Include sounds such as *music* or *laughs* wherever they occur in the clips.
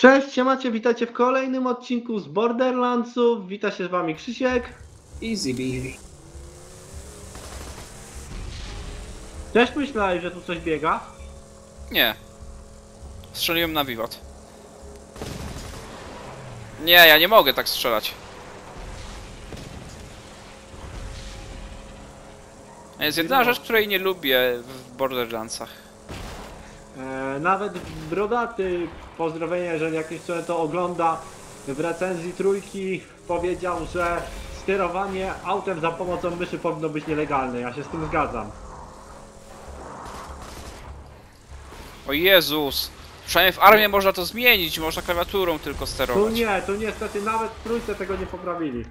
Cześć, siemacie, witajcie w kolejnym odcinku z Borderlandsów. Wita się z wami Krzysiek. Easy baby. Też myślałeś, że tu coś biega? Nie. Strzeliłem na wiwat. Nie, ja nie mogę tak strzelać. Jest jedna rzecz, której nie lubię w Borderlandsach. E, nawet Brodaty, pozdrowienia, jeżeli jakiś człowiek to ogląda, w recenzji trójki powiedział, że sterowanie autem za pomocą myszy powinno być nielegalne. Ja się z tym zgadzam. O Jezus! Przynajmniej w armii można to zmienić, można klawiaturą tylko Tu sterować. nie, tu niestety nawet w trójce tego nie poprawili.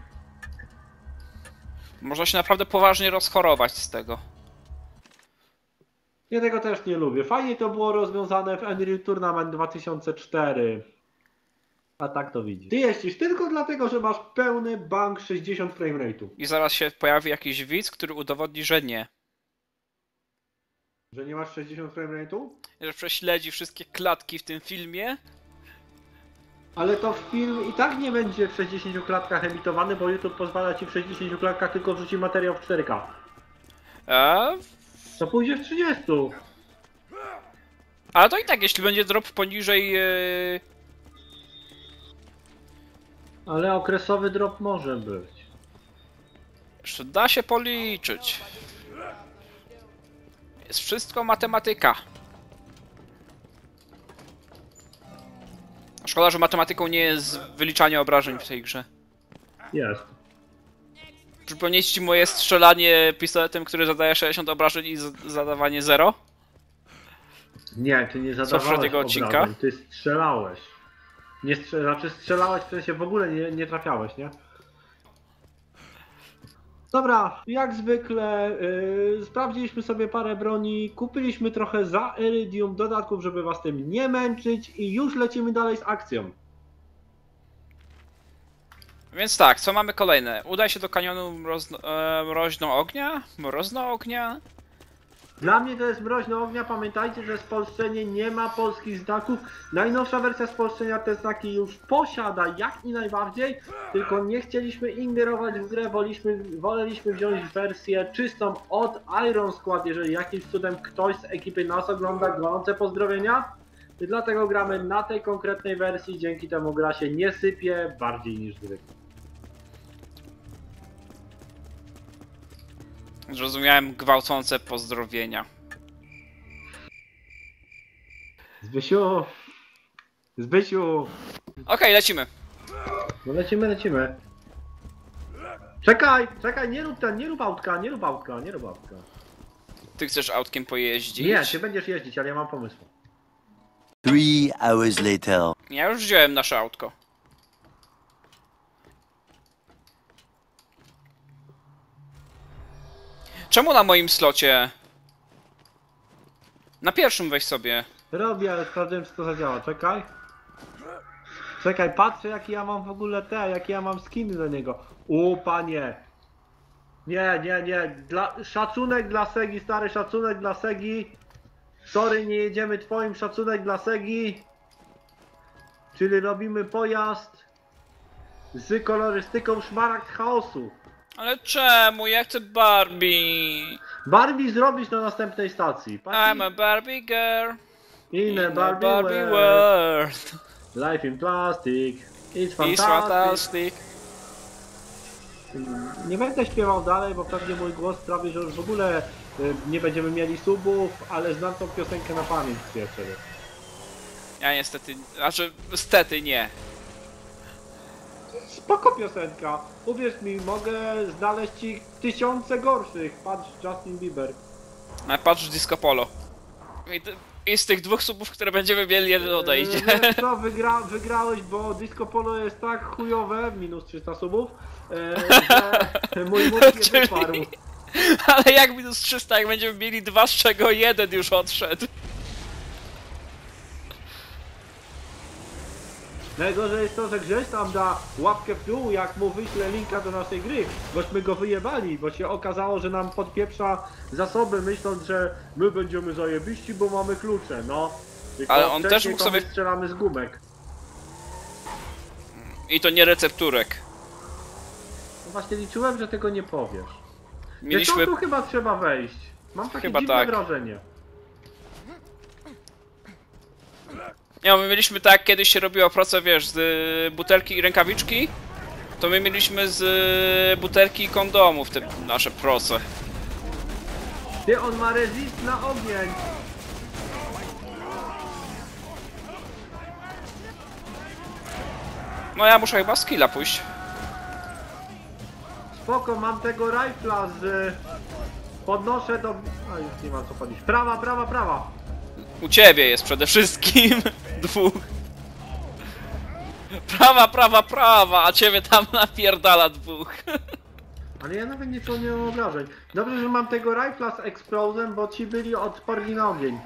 Można się naprawdę poważnie rozchorować z tego. Ja tego też nie lubię. Fajnie to było rozwiązane w Unreal Tournament 2004. A tak to widzisz. Ty jeździsz tylko dlatego, że masz pełny bank 60 framerate'u. I zaraz się pojawi jakiś widz, który udowodni, że nie. Że nie masz 60 framerate'u? Że prześledzi wszystkie klatki w tym filmie. Ale to film i tak nie będzie w 60 klatkach emitowany, bo YouTube pozwala ci w 60 klatkach tylko wrzucić materiał w 4K. A, To pójdzie w 30. ale to i tak, jeśli będzie drop poniżej... Yy... Ale okresowy drop może być. Jeszcze da się policzyć. Jest wszystko matematyka. Szkoda, że matematyką nie jest wyliczanie obrażeń w tej grze. Jest. Przypomnieć ci moje strzelanie pistoletem, który zadaje 60 obrażeń i zadawanie 0? Nie, ty nie zadawałeś poprzedniego odcinka? obrażeń, Ty strzelałeś. Nie strze... Znaczy strzelałeś w sensie w ogóle nie, nie trafiałeś, nie? Dobra, jak zwykle yy, sprawdziliśmy sobie parę broni, kupiliśmy trochę za Iridium dodatków, żeby was tym nie męczyć i już lecimy dalej z akcją. Więc tak, co mamy kolejne? Udaj się do kanionu mrozno, e, mroźno ognia? Mrozno ognia? Dla mnie to jest mroźno ognia, pamiętajcie, że spolszczenie nie ma polskich znaków. Najnowsza wersja spolszczenia te znaki już posiada jak i najbardziej, tylko nie chcieliśmy ingerować w grę, woleliśmy, woleliśmy wziąć wersję czystą od Iron Squad, jeżeli jakimś cudem ktoś z ekipy nas ogląda, gorące pozdrowienia. I dlatego gramy na tej konkretnej wersji, dzięki temu gra się nie sypie bardziej niż zwykle. Zrozumiałem gwałcące pozdrowienia. Zbysiu! Zbysiu! Okej, lecimy. No lecimy, lecimy. Czekaj, czekaj, nie rób ten, nie rób autka, nie rób autka, nie rób autka. Ty chcesz autkiem pojeździć? Nie, ty będziesz jeździć, ale ja mam pomysł. Three hours later. Ja już wziąłem nasze autko. Czemu na moim slocie? Na pierwszym weź sobie. Robię, ale sprawdziłem, czy to zadziała. Czekaj. Czekaj, patrzę, jaki ja mam w ogóle te, jakie ja mam skiny do niego. U, panie. Nie, nie, nie. Dla, szacunek dla Segi, stary szacunek dla Segi. Sorry, nie jedziemy twoim szacunek dla Segi. Czyli robimy pojazd z kolorystyką szmaragd chaosu. Ale czemu? Ja chcę Barbie. Barbie zrobisz na następnej stacji. I'm a Barbie girl. In a Barbie, Barbie world. world. Life in plastic. It's fantastic. It's fantastic. Nie będę śpiewał dalej, bo pewnie mój głos sprawi, że już w ogóle y, nie będziemy mieli subów, ale znam tą piosenkę na pamięć pierwsze. Ja niestety, znaczy stety nie. Spoko piosenka. Uwierz mi, mogę znaleźć ci tysiące gorszych. Patrz Justin Bieber. Ale patrz Disco Polo. I, I z tych dwóch subów, które będziemy mieli, jeden odejdzie. E, wiesz co, wygra, wygrałeś, bo Disco Polo jest tak chujowe, minus 300 subów, e, że mój mózg *laughs* nie wyparł. Ale jak minus 300, jak będziemy mieli dwa, z czego jeden już odszedł. Najgorzej jest to, że Grześ tam da łapkę w dół, jak mu wyślę linka do naszej gry, bośmy go wyjebali, bo się okazało, że nam podpieprza zasoby, myśląc, że my będziemy zajebiści, bo mamy klucze, no. Tylko Ale on też mógł sobie- my strzelamy z gumek. I to nie recepturek. No właśnie liczyłem, że tego nie powiesz. Mieliśmy... Mieliśmy... tu chyba trzeba wejść. Mam takie Chyba dziwne tak. wrażenie. Nie, my mieliśmy tak, kiedyś się robiło proce, wiesz, z y, butelki i rękawiczki. To my mieliśmy z y, butelki i kondomów te nasze proce. Ty, on ma resist na ogień. No ja muszę chyba skilla pójść. Spoko, mam tego rifla z... Podnoszę do... A już nie ma co chodzić. Prawa, prawa, prawa. U ciebie jest przede wszystkim *laughs* dwóch. Prawa, prawa, prawa, a ciebie tam napierdala dwóch. Ale ja nawet nie czuję obrażeń. Dobrze, że mam tego rifla z explodem, bo ci byli odporni na ogień.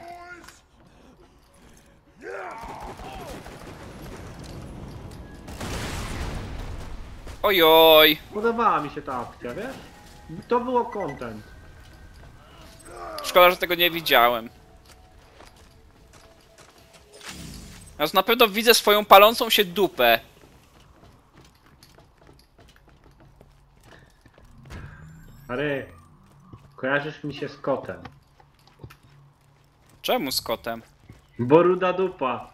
Ojoj. Podobała mi się ta akcja, wiesz? To było content. Szkoda, że tego nie widziałem. Ja na pewno widzę swoją palącą się dupę. Ale kojarzysz mi się z kotem. Czemu z kotem? Bo ruda dupa.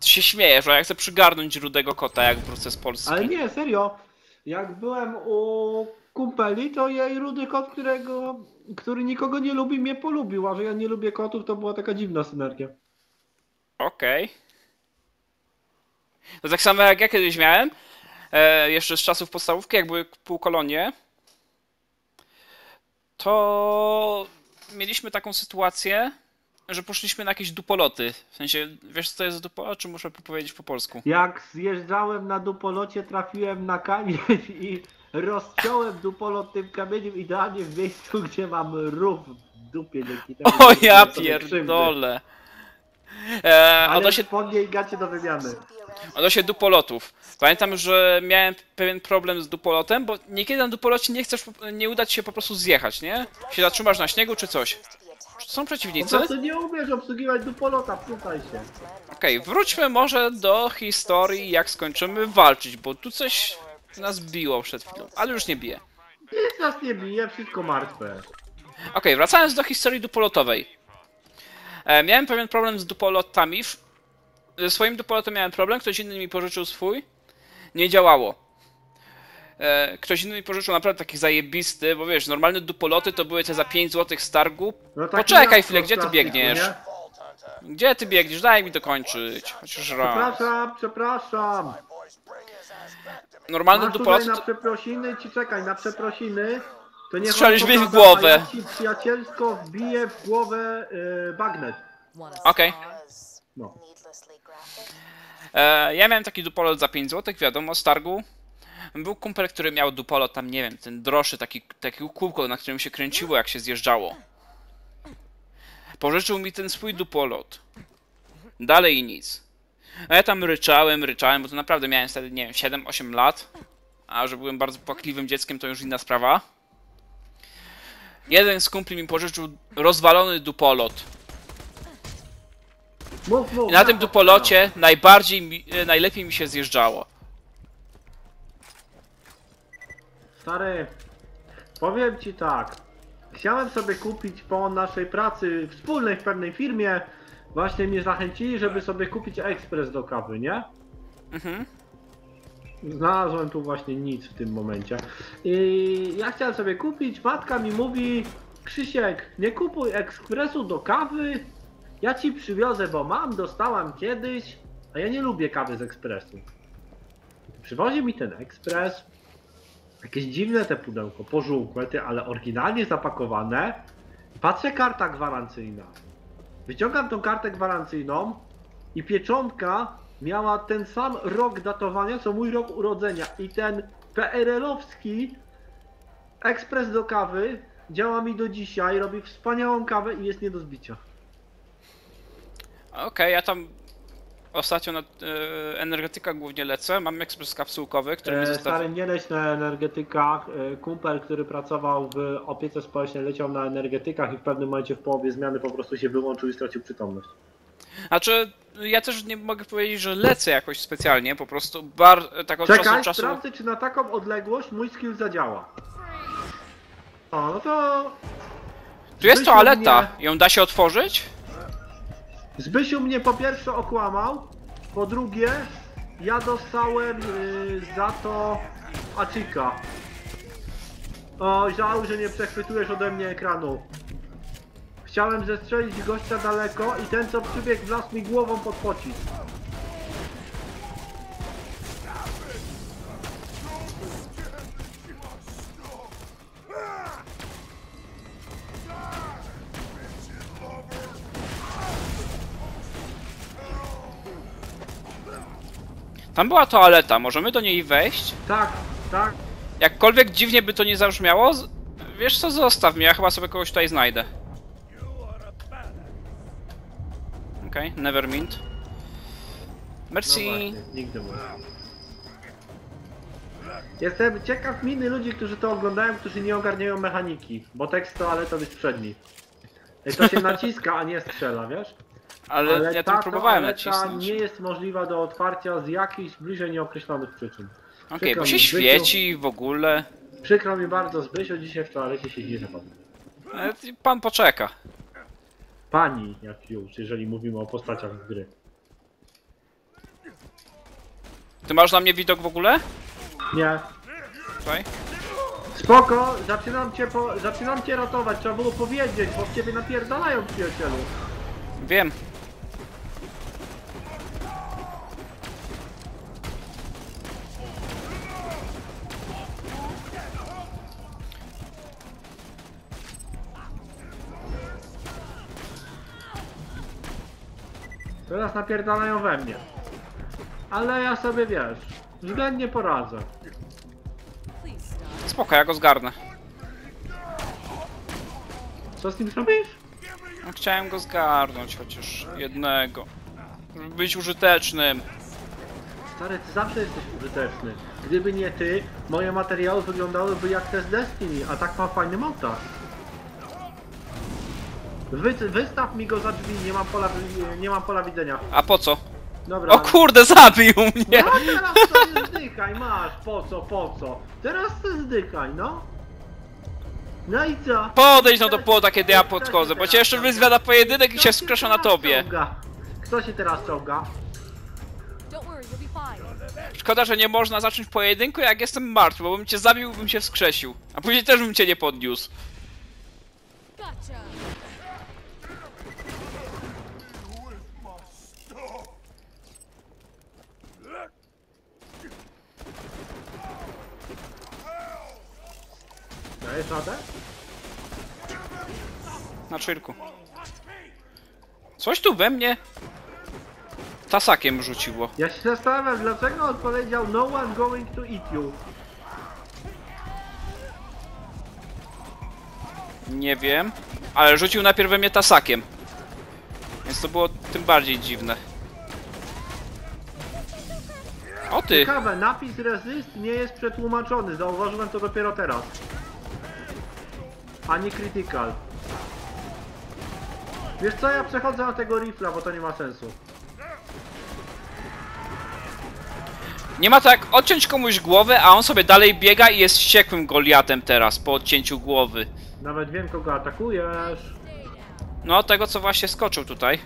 Ty się śmiejesz, a ja chcę przygarnąć rudego kota, jak wrócę z Polski. Ale nie, serio. Jak byłem u kumpeli, to jej rudy kot, którego, który nikogo nie lubi, mnie polubił. A że ja nie lubię kotów, to była taka dziwna synergia. Okej. To tak samo jak ja kiedyś miałem, e, jeszcze z czasów podstawówki, jak były półkolonie, to mieliśmy taką sytuację, że poszliśmy na jakieś dupoloty. W sensie, wiesz co to jest dupolot, czy muszę powiedzieć po polsku? Jak zjeżdżałem na dupolocie, trafiłem na kamień i rozciąłem dupolot tym kamieniem idealnie w miejscu, gdzie mam rów w dupie. Dzięki temu O ja sobie krzywdy. E, Ale odnośnie, spodnie i gacie do wymiany. odnośnie dupolotów. Pamiętam, że miałem pewien problem z dupolotem, bo niekiedy na dupolocie nie chcesz, nie uda ci się po prostu zjechać, nie? Się zatrzymasz na śniegu czy coś. Czy są Po przeciwnicy? prostu nie umiesz obsługiwać dupolota, przyznaj się. Okej, wróćmy może do historii, jak skończymy walczyć, bo tu coś nas biło przed chwilą, ale już nie bije. Nic nas nie bije, wszystko martwe. Okej, wracając do historii dupolotowej. E, miałem pewien problem z dupolotami. Ze swoim dupolotem miałem problem, ktoś inny mi pożyczył swój. Nie działało. E, ktoś inny mi pożyczył naprawdę taki zajebisty, bo wiesz, normalne dupoloty to były te za 5 zł z targu. No Poczekaj chwilę, gdzie ty biegniesz? nie? Gdzie ty biegniesz? Daj mi dokończyć. Chociaż raz. Przepraszam, przepraszam. Normalne Masz tutaj dupoloty na przeprosiny, ci czekaj, na przeprosiny. To nie Strzelisz mi w głowę. Ja ci przyjacielsko wbiję w głowę y, bagnet. Okej. No. E, ja miałem taki dupolot za 5 zł, wiadomo, z targu. Był kumpel, który miał dupolot tam, nie wiem, ten droższy, taki, taki kółko, na którym się kręciło, jak się zjeżdżało. Pożyczył mi ten swój dupolot. Dalej nic. A ja tam ryczałem, ryczałem, bo to naprawdę miałem wtedy, nie wiem, 7-8 lat. A że byłem bardzo płakliwym dzieckiem, to już inna sprawa. Jeden z kumpli mi pożyczył rozwalony dupolot. I na tym dupolocie najbardziej, mi, e, najlepiej mi się zjeżdżało. Stary, powiem ci tak. Chciałem sobie kupić po naszej pracy wspólnej w pewnej firmie. Właśnie mnie zachęcili, żeby sobie kupić ekspres do kawy, nie? Mhm. Znalazłem tu właśnie nic w tym momencie. I ja chciałem sobie kupić, matka mi mówi Krzysiek, nie kupuj ekspresu do kawy. Ja ci przywiozę, bo mam, dostałam kiedyś, a ja nie lubię kawy z ekspresu. Przywozi mi ten ekspres. Jakieś dziwne te pudełko, pożółkłe, ale oryginalnie zapakowane. Patrzę, karta gwarancyjna. Wyciągam tą kartę gwarancyjną i pieczątka miała ten sam rok datowania, co mój rok urodzenia. I ten PRL-owski ekspres do kawy działa mi do dzisiaj, robi wspaniałą kawę i jest nie do zbicia. Okej, ja tam ostatnio na e, energetyka głównie lecę. Mam ekspres kapsułkowy, który mi E, zostawił. stary, nie leć na energetykach. E, kumpel, który pracował w opiece społecznej, leciał na energetykach i w pewnym momencie w połowie zmiany po prostu się wyłączył i stracił przytomność. Znaczy, ja też nie mogę powiedzieć, że lecę jakoś specjalnie, po prostu bar, tak od czasu do Czekaj, czasu... sprawdzę czy na taką odległość mój skill zadziała. O, no to... Tu jest Zbysiu toaleta, mnie- ją da się otworzyć? Zbysiu mnie po pierwsze okłamał, po drugie ja dostałem yy, za to Achika. O, żał, że nie przechwytujesz ode mnie ekranu. Chciałem zestrzelić gościa daleko i ten co przybiegł wlazł mi głową pod pocisk. Tam była toaleta, możemy do niej wejść? Tak, tak. Jakkolwiek dziwnie by to nie zabrzmiało, wiesz co, zostaw mnie, ja chyba sobie kogoś tutaj znajdę. Okej, okay, Nevermint. No Merci. właśnie, nigdy mu. Jestem ciekaw miny ludzi, którzy to oglądają, którzy nie ogarniają mechaniki, bo tekst toaletowy jest przedni. To się *laughs* naciska, a nie strzela, wiesz? Ale, ja ta tam próbowałem nacisnąć. nie jest możliwa do otwarcia z jakichś bliżej nieokreślonych przyczyn. Okej, przykro bo się Zbysiu. świeci w ogóle. Przykro mi bardzo, Zbysio dzisiaj w toalecie siedzi pewno. E, Pan poczeka. Pani, jak już, jeżeli mówimy o postaciach z gry. Ty masz na mnie widok w ogóle? Nie. Tutaj? Spoko, zaczynam cię, po, zaczynam cię ratować, trzeba było powiedzieć, bo w ciebie napierdalają przyjacielu. Wiem. Teraz napierdalają we mnie. Ale ja sobie wiesz, względnie poradzę. Spoko, ja go zgarnę. Co z nim zrobisz? No, Chciałem go zgarnąć chociaż jednego. Żeby być użytecznym. Stary, ty zawsze jesteś użyteczny. Gdyby nie ty, moje materiały wyglądałyby jak test Destiny, a tak ma fajny montaż. Wy, wystaw mi go za drzwi, nie mam pola, nie mam pola widzenia. A po co? Dobra. O kurde, zabił mnie! No teraz sobie zdychaj, masz, po co, po co? Teraz to zdychaj, no. No i co? Podejdź no do płota, kiedy ja podchodzę, bo cię jeszcze wyzwiada pojedynek i się skreszę na tobie. Czołga? Kto się teraz czołga? Don't worry, you'll be fine. Szkoda, że nie można zacząć pojedynku jak jestem martwy, bo bym cię zabił, bym się wskrzesił. A później też bym cię nie podniósł. Gotcha. Dajesz radę? Na czyrku. Coś tu we mnie tasakiem rzuciło. Ja się zastanawiam, dlaczego on powiedział no one going to eat you. Nie wiem, ale rzucił najpierw we mnie tasakiem. Więc to było tym bardziej dziwne. O ty! Ciekawe, napis resist nie jest przetłumaczony, zauważyłem to dopiero teraz. Ani critical. Wiesz co, ja przechodzę na tego rifla, bo to nie ma sensu. Nie ma tak odciąć komuś głowę, a on sobie dalej biega i jest wściekłym Goliatem teraz po odcięciu głowy. Nawet wiem kogo atakujesz. No, tego co właśnie skoczył tutaj.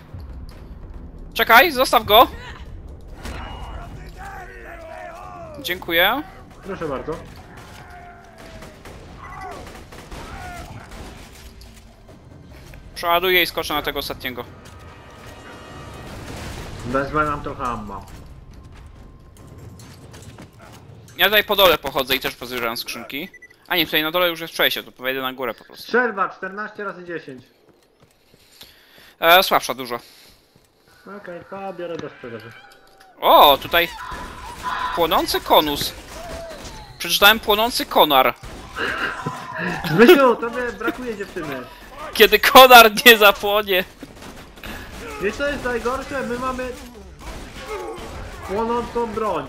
Czekaj, zostaw go! Dziękuję. Proszę bardzo. Przeładuję i skoczę na tego ostatniego. Wezmę nam trochę ammo. Ja tutaj po dole pochodzę i też pozbieram skrzynki. A nie, tutaj na dole już jest przejście, to powejdę na górę po prostu. Strzelba 14 razy 10. E, słabsza dużo. Okej, okay, biorę do sprzedaży. O, tutaj płonący konus. Przeczytałem płonący konar. Zbysiu, tobie brakuje dziewczyny. Kiedy konar nie zapłonie. Wiesz co jest najgorsze? My mamy płonącą broń.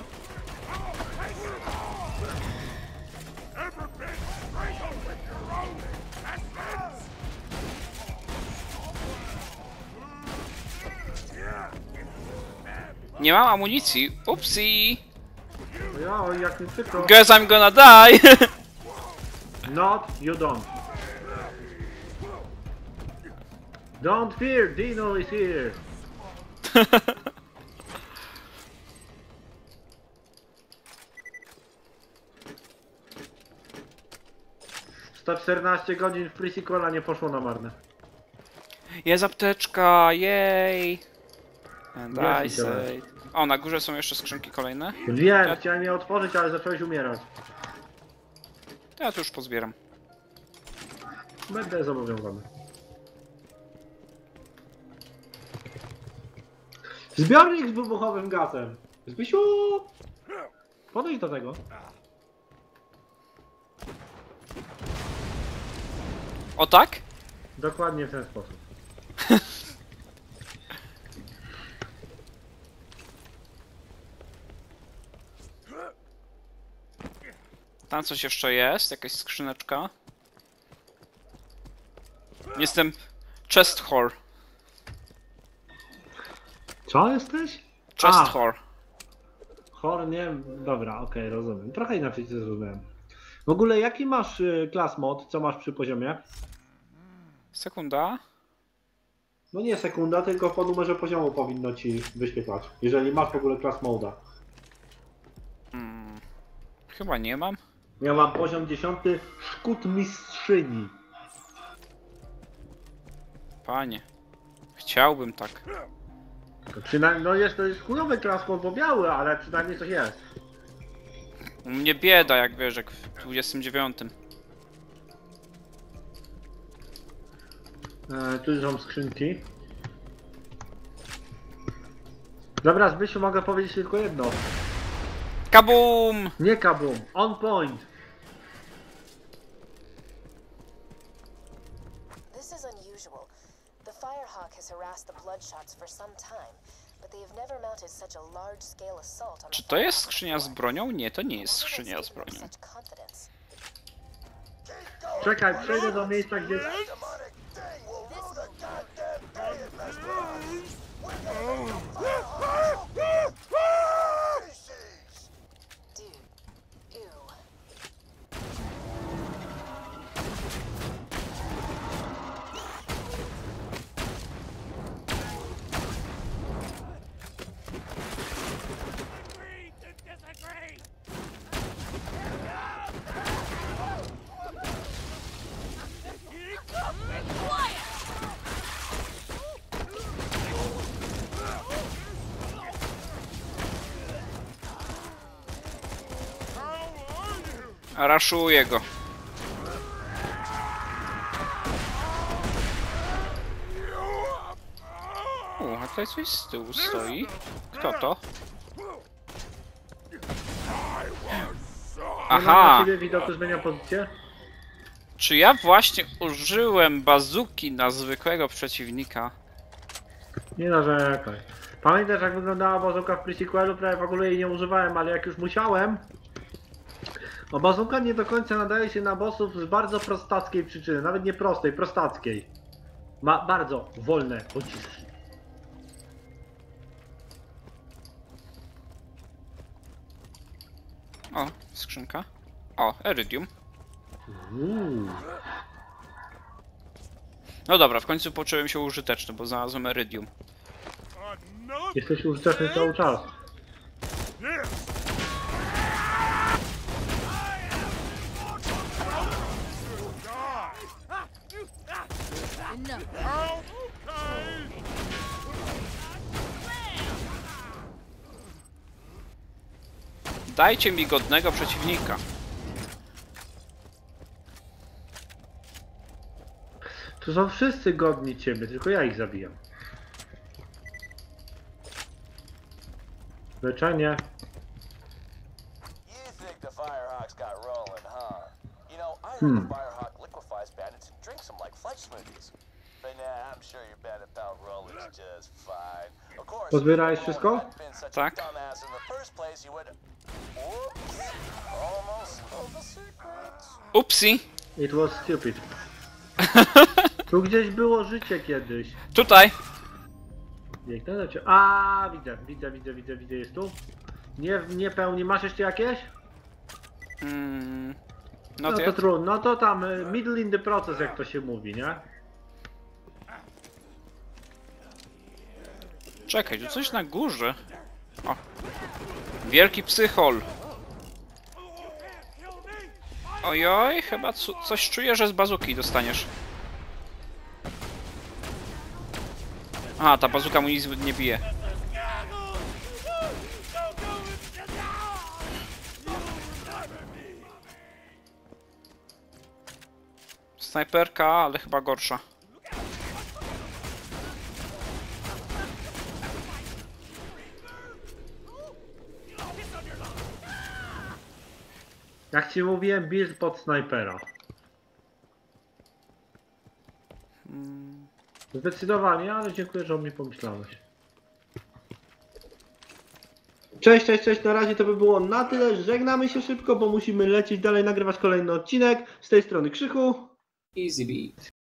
Nie mam amunicji. Upsi. Ja, jak przykro. Guess I'm gonna die. Not, you don't. Don't fear, Dino is here. *laughs* Sto czternaście godzin w pre-sequela nie poszło na marne. Jest apteczka, jej. And Jest I say... O, na górze są jeszcze skrzynki kolejne. Wiem, chciałem je otworzyć, ale zacząłeś umierać. To ja tu już pozbieram. Będę zobowiązany. Zbiornik z wybuchowym gazem. Zbysiu! Podejdź do tego. O tak? Dokładnie w ten sposób. Tam coś jeszcze jest, jakaś skrzyneczka. Jestem chest whore. Co jesteś? Chest A. whore. Chor, nie Dobra, okej, rozumiem. Trochę inaczej cię zrozumiałem. W ogóle jaki masz y, klas mod? Co masz przy poziomie? Sekunda. No nie sekunda, tylko po numerze poziomu powinno ci wyświetlać. Jeżeli masz w ogóle klas moda. Hmm. Chyba nie mam. Ja mam poziom 10 szkód mistrzyni. Panie. Chciałbym tak. To Przynajmniej, no jest to jest chujowy mod, bo biały, ale przynajmniej coś jest. U mnie bieda, jak wiesz, jak w 29. E, tu są skrzynki. Dobra, Zbysiu, mogę powiedzieć tylko jedno. Kabum! Nie kabum, on point. Czy the to jest skrzynia z bronią? Nie, to nie jest skrzynia z bronią. Czekaj, przejdę do miejsca, gdzie... Raszuję go. U, a tutaj coś z tyłu stoi. Kto to? Aha! ciebie widoku zmienia pozycję? Czy ja właśnie użyłem bazuki na zwykłego przeciwnika? Nie narzekaj. Pamiętasz jak wyglądała bazuka w pre-sequelu? Prawie w ogóle jej nie używałem, ale jak już musiałem... Bo bazuka nie do końca nadaje się na bossów z bardzo prostackiej przyczyny. Nawet nie prostej, prostackiej. Ma bardzo wolne pociski. O, skrzynka. O, Eridium. Uuu. No dobra, w końcu poczułem się użyteczny, bo znalazłem Eridium. Jesteś użyteczny cały czas. Dajcie mi godnego przeciwnika. To są wszyscy godni ciebie, tylko ja ich zabijam. Leczenie. You think the Firehawks Upsi! It was stupid. *laughs* Tu gdzieś było życie kiedyś. Tutaj! A, widzę, widzę, widzę, widzę, widzę, jest tu. Nie, nie pełni. Masz jeszcze jakieś? Mm, No to to trudno, no to tam y, middle in the process, jak to się mówi, nie? Czekaj, tu coś na górze. O. Wielki psychol. Ojoj, chyba co- coś czuję, że z bazuki dostaniesz. Aha, ta bazuka mu nic nie bije. Snajperka, ale chyba gorsza. Ci mówiłem, build pod snajpera. Zdecydowanie, ale dziękuję, że o mnie pomyślałeś. Cześć, cześć, cześć, na razie to by było na tyle. Żegnamy się szybko, bo musimy lecieć dalej, nagrywać kolejny odcinek. Z tej strony Krzychu. Easy beat.